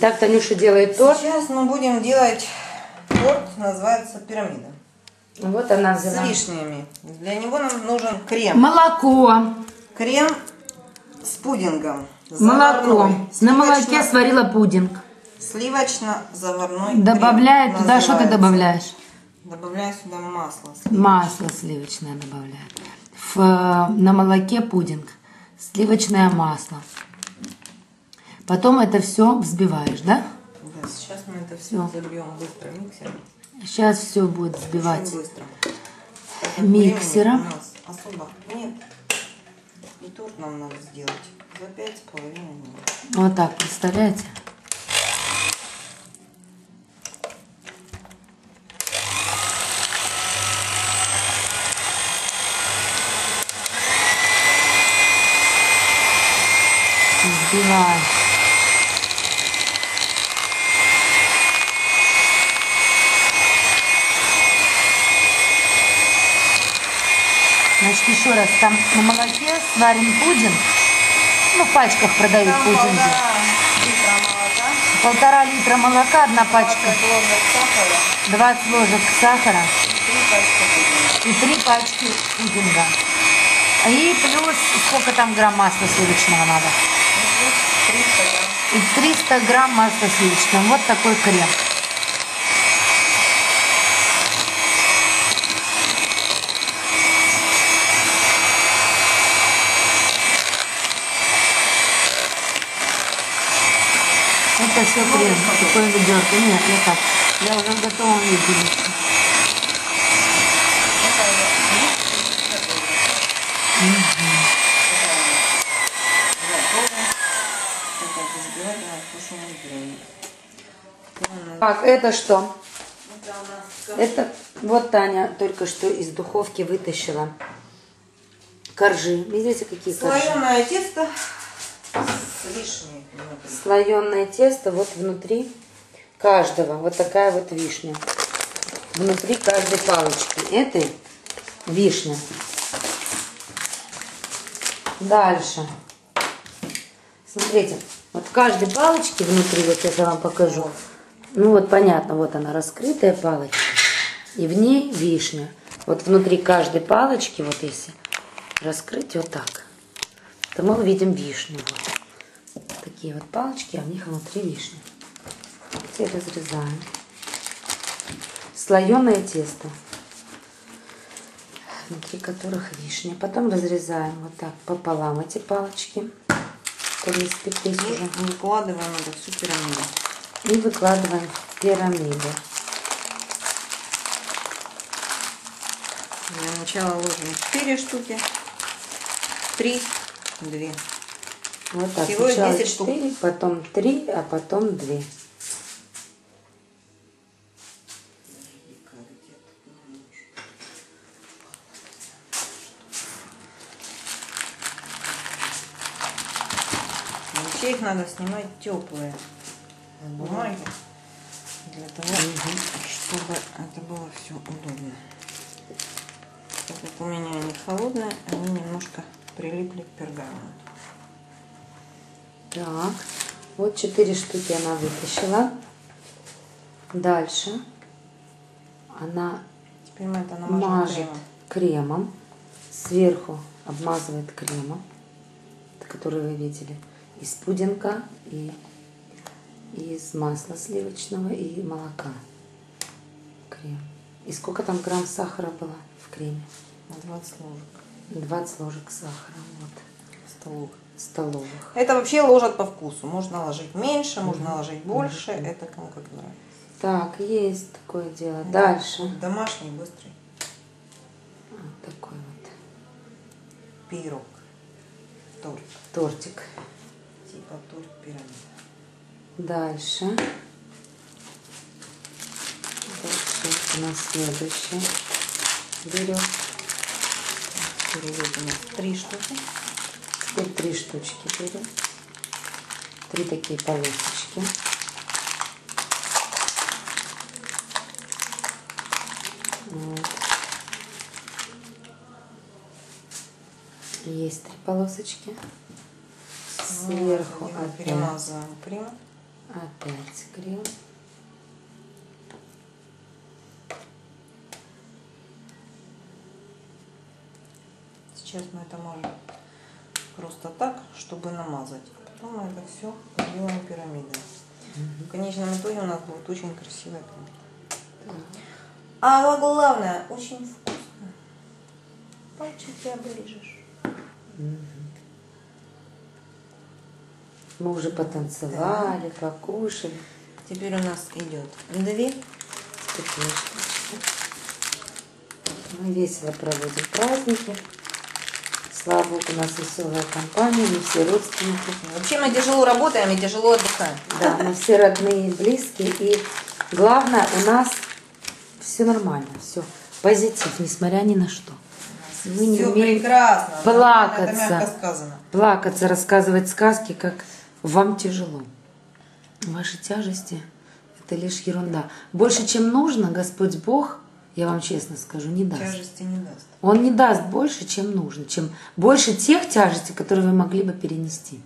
Так, Танюша делает торт. Сейчас мы будем делать торт, называется пирамида. Вот она С взяла. вишнями. Для него нам нужен крем. Молоко. Крем с пудингом. Молоко. Заварной. На молоке сварила пудинг. Сливочно-заварной Добавляет крем туда, что ты называется. добавляешь? Добавляю сюда масло. Масло сливочное добавляет. В, на молоке пудинг. Сливочное масло. Потом это все взбиваешь, да? Да, сейчас мы это все Всё. забьем быстро миксером. Сейчас все будет взбивать. Очень быстро. Миксером. Времени у нас особо нет. И торт нам надо сделать за пять с половиной минут. Вот так, представляете? Взбиваешь. Значит, еще раз, там на молоке сварен пудинг. Ну, в пачках продают Там пудинги. полтора литра молока, Полтора литра молока, одна пачка, 20 ложек сахара 20 ложек сахара и 3 пачки пудинга. и три пачки пудинга. И плюс сколько там грамм масла сливочного надо? И плюс 300 грамм. И 300 грамм масла сливочного. Вот такой крем. Это все крем, такое ведерко. Нет, не так. Я уже в готовом виде. Так, это что? Это вот Таня только что из духовки вытащила коржи. Видите, какие коржи? Слоеное тесто внутри. Слоеное тесто вот внутри каждого. Вот такая вот вишня. Внутри каждой палочки. Этой вишня. Дальше. Смотрите, вот в каждой палочке внутри, вот я вам покажу. Ну вот понятно, вот она раскрытая палочка. И в ней вишня. Вот внутри каждой палочки, вот если раскрыть вот так, то мы увидим вишню. Вот. Такие вот палочки, а в них внутри вишня. Теперь разрезаем. Слоеное тесто, внутри которых вишня. Потом разрезаем вот так пополам эти палочки, уже. И выкладываем это всю пирамиду. И выкладываем в пирамиду. Для начала ложим 4 штуки. 3, 2. Вот так. Всего Сначала 10 штук. 4, потом 3, а потом 2. Вообще их надо снимать теплые бумаги. Для того, чтобы это было все удобно. Так как у меня они холодные, они немножко прилипли к пергаменту. Так, вот 4 штуки она вытащила. Дальше она Теперь мы это мажет кремом. кремом. Сверху обмазывает кремом, который вы видели, из пудинга и из масла сливочного и молока. Крем. И сколько там грамм сахара было в креме? На 20 ложек 20 ложек сахара, вот, столовых. столовых. Это вообще ложат по вкусу. Можно ложить меньше, можно ложить больше. Это кому как нравится. Так, есть такое дело. Дальше. Домашний, быстрый Вот такой вот пирог. Торт. тортик. Типа торт пирамида. Дальше. Дальше у нас следующее. Берем Теперь у нас три штуки. Теперь три штучки берем. Три такие полосочки. Вот. Есть три полосочки. Сверху Его опять. перемазываем приму. Опять крем. Сейчас мы это можем просто так, чтобы намазать. Потом мы это все сделаем пирамидой. В конечном итоге у нас будет очень красивая пирамида. А главное, очень вкусно. Пальчики оближешь. Мы уже потанцевали, покушали. Теперь у нас идет две. Вкусняшки. Мы весело проводим праздники. Слава Богу, у нас веселая компания, мы все родственники. Вообще мы тяжело работаем и тяжело отдыхаем. Да, мы все родные, близкие. И главное, у нас все нормально, все позитив, несмотря ни на что. Мы не Все прекрасно. плакаться. Плакаться, рассказывать сказки, как вам тяжело. Ваши тяжести – это лишь ерунда. Больше, чем нужно, Господь Бог, я вам честно скажу, не даст. Тяжести не даст. Он не даст больше, чем нужно, чем больше тех тяжестей, которые вы могли бы перенести.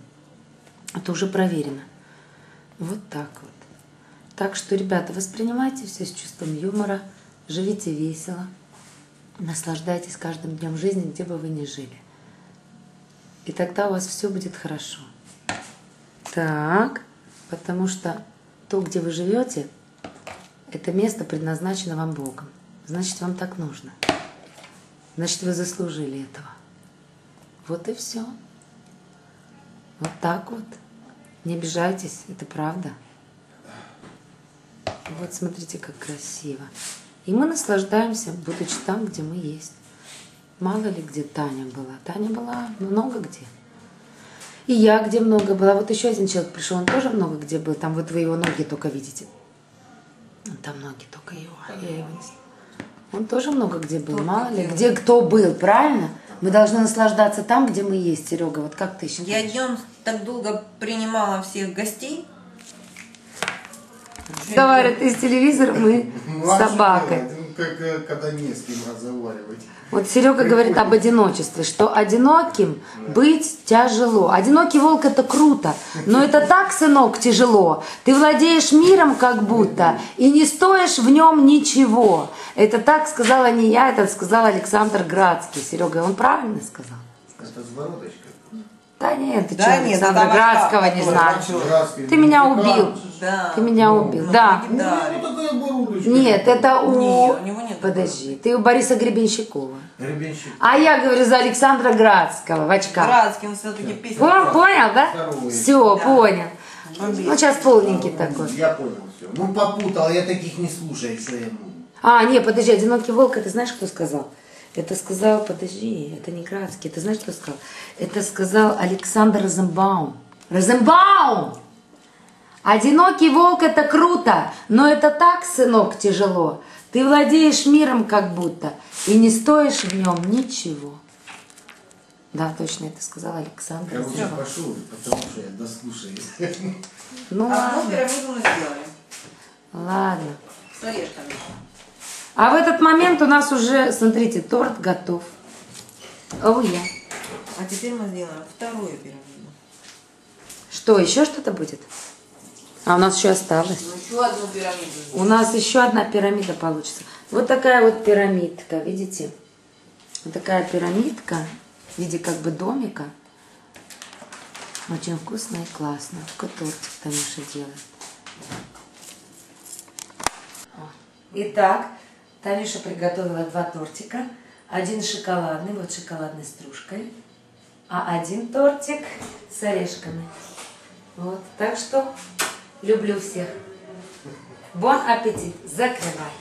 Это уже проверено. Вот так вот. Так что, ребята, воспринимайте все с чувством юмора, живите весело, наслаждайтесь каждым днем жизни, где бы вы ни жили. И тогда у вас все будет хорошо. Так, потому что то, где вы живете, это место предназначено вам Богом. Значит, вам так нужно. Значит, вы заслужили этого. Вот и все. Вот так вот. Не обижайтесь, это правда. Вот смотрите, как красиво. И мы наслаждаемся, будучи там, где мы есть. Мало ли где Таня была. Таня была много где. И я где много была. Вот еще один человек пришел, он тоже много где был. Там вот вы его ноги только видите. Там ноги только его. Я его не знаю. Он тоже много где был. Мало ли, где кто был, правильно? Мы должны наслаждаться там, где мы есть, Серега. Вот как ты считаешь? Я днем так долго принимала всех гостей. Говорят, из телевизора мы с собакой. Как, когда не с кем разговаривать. Вот Серега говорит об одиночестве, что одиноким быть тяжело. Одинокий волк это круто, но это так, сынок, тяжело. Ты владеешь миром как будто и не стоишь в нем ничего. Это так сказала не я, это сказал Александр Градский. Серега, он правильно сказал? Это бородочкой. Да нет, ты Да что, нет, Александра это Градского не знаешь. Градский Ты меня музыкант. убил. Да. Ты меня убил, да. Ну, Да. ну, такая бородочка. Нет, это у... Не, у него нет Подожди, ты у Бориса Гребенщикова. Гребенщик. А я говорю за Александра Градского в очках. Градский, он все-таки писал. Пон- Понял, да? Все, Да. понял. Ну, сейчас полненький такой. Я понял все. Ну, попутал, я таких не слушаю, ну, А, не, подожди, одинокий волк, это знаешь, кто сказал? Это сказал, подожди, это не Градский, это знаешь, кто сказал? Это сказал Александр Розенбаум. Розенбаум! Одинокий волк это круто, но это так, сынок, тяжело. Ты владеешь миром как будто и не стоишь в нем ничего. Да, точно это сказал Александр Короче, Розенбаум. пошел, потому что я дослушаюсь. Ну А ладно, пирамиду мы сделали. ладно. С орешками. А в этот момент у нас уже, смотрите, торт готов. Оу я. А теперь мы сделаем вторую пирамиду. Что, еще что-то будет? А у нас еще осталось. Ну, еще одну пирамиду. У нас еще одна пирамида получится. Вот такая вот пирамидка, видите? Вот такая пирамидка в виде как бы домика. Очень вкусно и классно. Только тортик Танюша делает. Итак, Танюша приготовила два тортика. Один шоколадный, вот шоколадной стружкой. А один тортик с орешками. Вот, так что люблю всех. Бон аппетит. Закрывай.